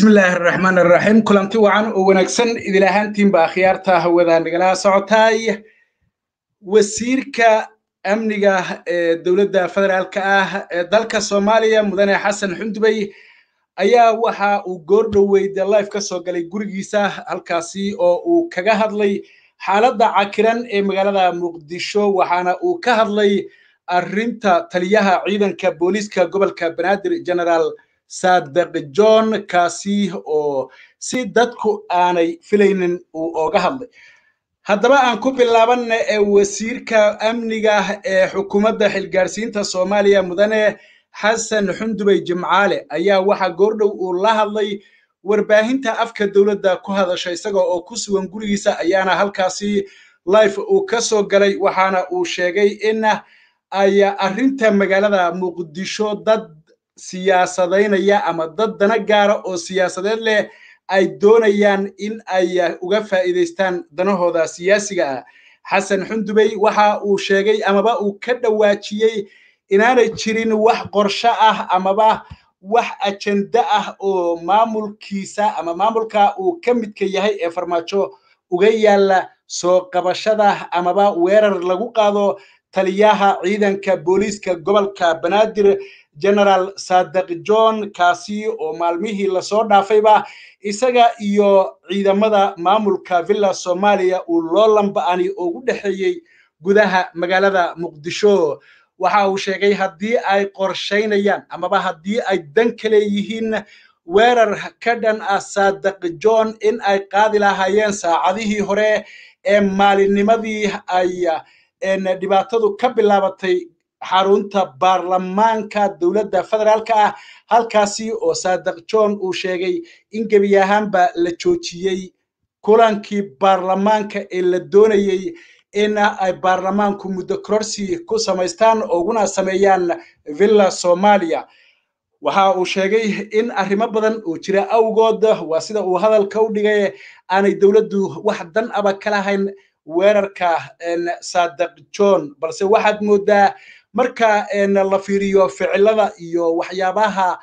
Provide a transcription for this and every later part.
bismillaahi araxmaan araxiim kulanti wacan oo wanaagsan. Idil ahaantiinba akhyaarta hawada nagala socotaay wasiirka amniga ee dowladda federaalka ah ee dalka soomaaliya mudane xasan xundubey ayaa waxa uu goor dhoweyda life ka soo galay gurigiisa halkaasi oo uu kaga hadlay xaaladda cakiran ee magaalada muqdisho waxaana uu ka hadlay arrinta taliyaha ciidanka booliiska gobolka banaadir generaal sadeq john kaasi oo si dadku aanay filaynin uu ooga hadlay. Haddaba aan ku bilaabanna ee wasiirka amniga ee xukuumadda xilgaarsiinta soomaaliya mudane xasan xundubey jimcaale ayaa waxaa goordhow uu la hadlay warbaahinta afka dowladda ku hadasha isaga oo ku sugan gurigiisa ayaana halkaasi life uu ka soo galay waxaana uu sheegay in ay arrinta magaalada muqdisho dad siyaasadaynaya ama dad dana gaara oo siyaasadeed leh ay doonayaan in ay uga faa'iidaystaan danahooda siyaasiga ah. Xasan xundubey waxa uu sheegay amaba uu ka dhawaajiyey inaanay jirin wax qorsho ah amaba wax ajenda ah oo maamulkiisa ama maamulka uu ka midka yahay ee farmaajo uga yaalla soo qabashada amaba weerar lagu qaado taliyaha ciidanka booliiska gobolka banaadir generaal sadeq john kaasi oo maalmihii la soo dhaafayba isaga iyo ciidamada maamulka villa soomaaliya uu loo lamba'ani ugu dhexeeyey gudaha magaalada muqdisho. Waxa uu sheegay haddii ay qorshaynayaan amaba haddii ay dan ka leeyihiin weerar ka dhan ah sadeq john in ay qaadi lahaayeen saacadihii hore ee maalinnimadii ay dhibaatadu ka bilaabatay xarunta baarlamaanka dowladda federaalka ah halkaasi oo sadeq john uu sheegay in gebi ahaanba la joojiyey kulankii baarlamaanka ee la doonayey in ay baarlamaanku muddo kororsi ku samaystaan uguna sameeyaan villa soomaaliya waxa uu sheegay in arrimo badan uu jira awgood waa sida uu hadalka u dhigay aanay dowladdu wax dan aba ka lahayn weerarka sadeq john. Balse waxaad moodaa marka la fiiriyo ficilada iyo waxyaabaha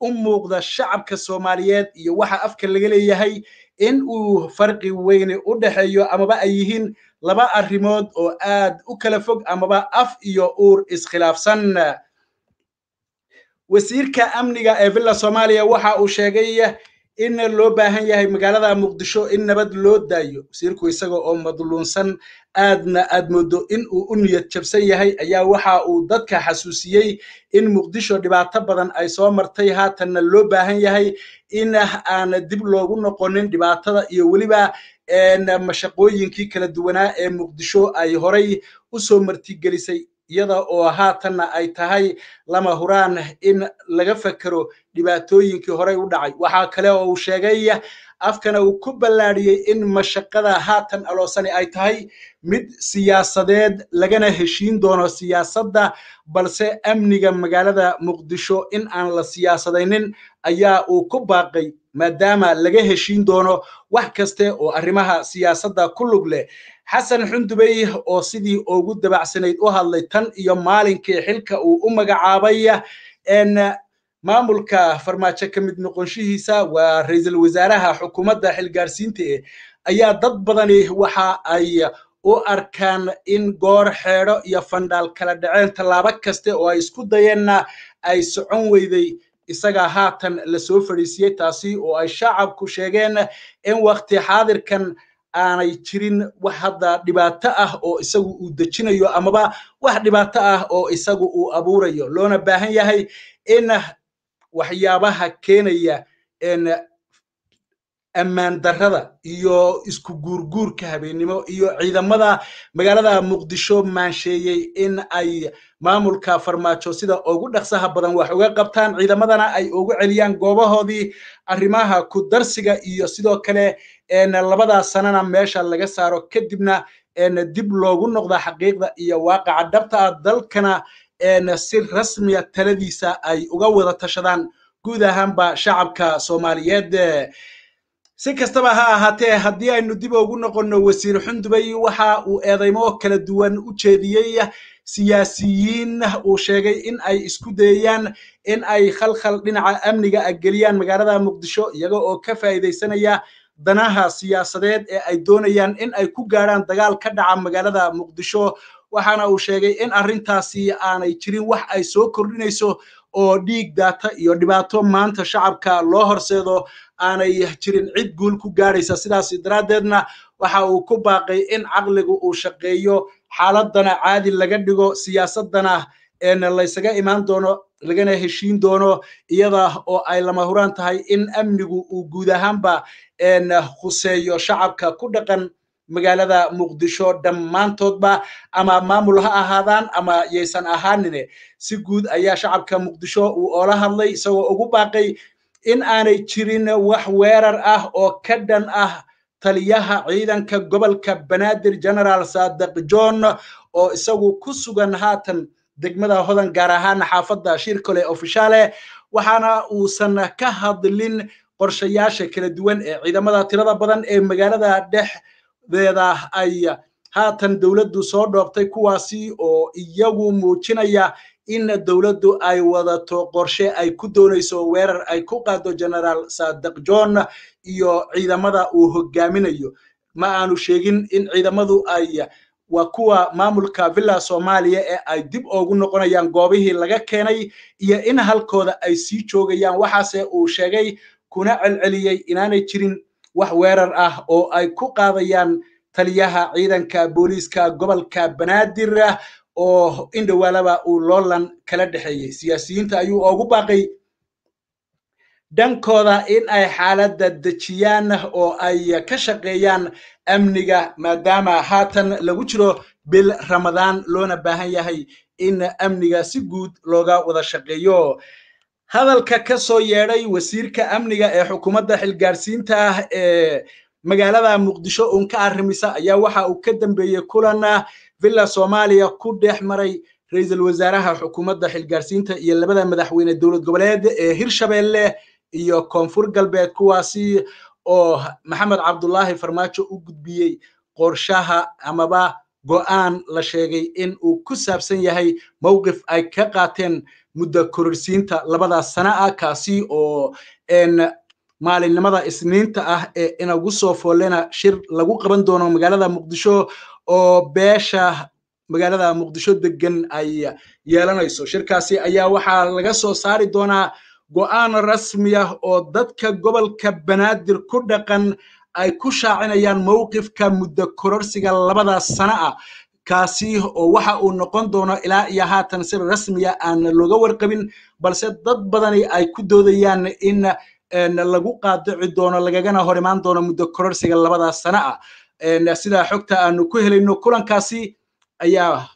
u muuqda shacabka soomaaliyeed iyo waxa afka laga leeyahay in uu farqi weyne u dhexeeyo amaba ay yihiin laba arrimood oo aad u kala fog amaba af iyo uur iskhilaafsan. Wasiirka amniga ee villa soomaaliya waxa uu sheegay in loo baahan yahay magaalada muqdisho in nabad loo daayo. Wasiirku isaga oo madluunsan aadna aad moodo in uu u niyad jabsan yahay ayaa waxa uu dadka xasuusiyey in muqdisho dhibaato badan ay soo martay. Haatanna loo baahan yahay in aan dib loogu noqonin dhibaatada iyo weliba mashaqooyinkii kala duwanaa ee muqdisho ay horay u soo martigelisay iyada oo haatanna ay tahay lama huraan in laga fekero dhibaatooyinkii horey u dhacay. Waxaa kale oo uu sheegay afkana uu ku ballaadhiyey in mashaqada haatan aloosani ay tahay mid siyaasadeed lagana heshiin doono siyaasadda balse amniga magaalada muqdisho in aan la siyaasadaynin ayaa uu ku baaqay maadaama laga heshiin doono wax kaste oo arrimaha siyaasadda ku lug leh xasan xundubey oo sidii ugu dabacsanayd u hadlay tan iyo maalinkii xilka uu u magacaabay maamulka farmaajo ka mid noqonshihiisa waa ra'iisul wasaaraha xukuumadda xilgaarsiinta eh ayaa dad badani waxa ay u arkaan in goor xeedho iyo fandhaal kala dhaceen tallaabo kaste oo ay isku dayeenna ay socon weyday. Isaga haatan la soo fadhiisiyey taasi oo ay shacabku sheegeen in wakti xaadirkan aanay jirin wax hadda dhibaato ah oo isagu uu dejinayo amaba wax dhibaato ah oo isagu uu abuurayo. Loona baahan yahay in waxyaabaha keenaya ammaan darrada iyo isku guurguurka habeennimo iyo ciidamada magaalada muqdisho maansheeyey in ay maamulka farmaajo sida ugu dhaqsaha badan wax uga qabtaan ciidamadana ay ugu celiyaan goobahoodii arrimaha ku darsiga iyo sidoo kale labadaa sanana meesha laga saaro kadibna dib loogu noqda xaqiiqda iyo waaqaca dhabta ah dalkana si rasmiya taladiisa ay uga wada tashadaan. Guud ahaanba shacabka soomaaliyeed si kastaba ha ahaatee haddii aynu dib ugu noqonno wasiir xundubey waxa uu eedaymo kala duwan u jeediyey siyaasiyiin. Uu sheegay in ay isku dayayaan in ay khalkhal dhinaca amniga geliyaan magaalada muqdisho iyaga oo ka faa'iidaysanaya danaha siyaasadeed ee ay doonayaan in ay ku gaadhaan dagaal ka dhaca magaalada muqdisho. Waxaana uu sheegay in arrintaasi aanay jirin wax ay soo kordhinayso oo dhiig daata iyo dhibaato maanta shacabka loo horseedo aanay jirin cid guul ku gaadhaysa sidaas daraaddeedna waxa uu ku baaqay in caqligu uu shaqeeyo xaaladana caadi laga dhigo siyaasadana laysaga imaan doono lagana heshiin doono iyada oo ay lama huraan tahay in amnigu uu guud ahaanba khuseeyo shacabka ku dhaqan magaalada muqdisho dhammaantoodba ama maamul ha ahaadaan ama yaysan ahaanine. Si guud ayaa shacabka muqdisho uu oola hadlay isagoo ugu baaqay in aanay jirin wax weerar ah oo ka dhan ah taliyaha ciidanka gobolka banaadir generaal saadiq john oo isagu ku sugan haatan degmada hodan gaar ahaan xaafadda shirkole ofishaale waxaana uusan ka hadlin qorshayaasha kala duwan ee ciidamada tirada badan ee magaalada dhexdeeda ay haatan dowladdu soo dhoobtay kuwaasi oo iyagu muujinaya in dowladdu ay wadato qorshe ay ku doonayso weerar ay ku qaado generaal saadiq john iyo ciidamada uu hogaaminayo ma aanu sheegin in ciidamadu ay waa kuwa maamulka villa soomaaliya ee ay dib ugu noqonayaan goobihii laga keenay iyo in halkooda ay sii joogayaan. Waxaase uu sheegay kuna celceliyey inaanay jirin wax weerar ah oo ay ku qaadayaan taliyaha ciidanka booliiska gobolka banaadir oo in dhowaalaba uu loolan kala dhexeeyey siyaasiyiinta ayuu ugu baaqay dhankooda in ay xaaladda dejiyaan oo ay ka shaqeeyaan amniga maadaama haatan lagu jiro bil ramadaan loona baahan yahay in amniga si guud looga wada shaqeeyo. Hadalka ka soo yeedhay wasiirka amniga ee xukuumadda xilgaarsiinta ah ee magaalada muqdisho uun ka arrimisa ayaa waxa uu ka dambeeyey kulan villa soomaaliya ku dhex maray ra'iisul wasaaraha xukuumadda xilgaarsiinta iyo labada madaxweyne dowlad goboleed ee hirshabeelle iyo koonfur galbeed kuwaasi oo maxamed cabdullaahi farmaajo u gudbiyey qorshaha amaba go'aan la sheegay in uu ku saabsan yahay mowqif ay ka qaateen muddo kororsiinta labadaas sana ah kaasi oo maalinimada isniinta ah ee inagu soo foolena shir lagu qaban doono magaalada muqdisho oo beesha magaalada muqdisho degan ay yeelanayso. Shirkaasi ayaa waxaa laga soo saari doonaa go'aan rasmi ah oo dadka gobolka banaadir ku dhaqan ay ku shaacinayaan mowqifka muddo kororsiga labadaas sana ah. Kaasi oo waxa uu noqon doono ilaa iyo haatan si rasmiya aan looga warqabin balse dad badani ay ku doodayaan in lagu qaadici doono lagagana hor imaan doono muddo kororsiga labadaas sana ah. Sidaa xogta aanu ku helayno kulankaasi ayaa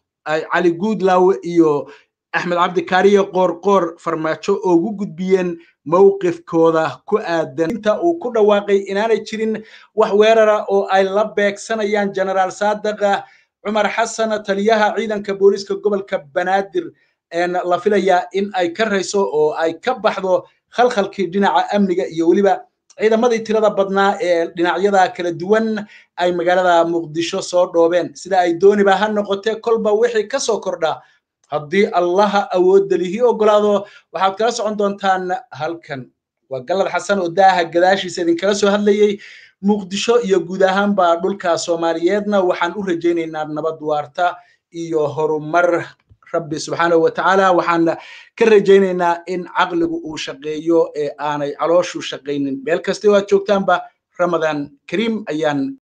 cali guudlaawe iyo axmed cabdikaariye qoorqoor farmaajo ugu gudbiyeen mowqifkooda ku aadan. Inta uu ku dhawaaqay inaanay jirin wax weerara oo ay la beegsanayaan generaal saadaqa cumar xasan taliyaha ciidanka booliiska gobolka banaadir la filayaa in ay ka rayso oo ay ka baxdo khalkhalkii dhinaca amniga iyo weliba ciidamadii tirada badnaa ee dhinacyada kala duwan ay magaalada muqdisho soo dhoobeen. Sida ay dooniba ha noqotee kolba wixii ka soo kordha haddii allaha awoodda lihii ogolaado waxaad kala socon doontaan halkan. Waa galad xasan oo daaha gadaashiisa idinkala soo hadlayey muqdisho iyo guud ahaanba dhulka soomaaliyeedna waxaan u rajaynaynaa nabad waarta iyo horumar. Rabbi subxaanahu watacaala waxaan ka rajaynaynaa in caqligu uu shaqeeyo ee aanay calooshu shaqaynin. Meel kasta oo aad joogtaanba ramadaan kariim ayaan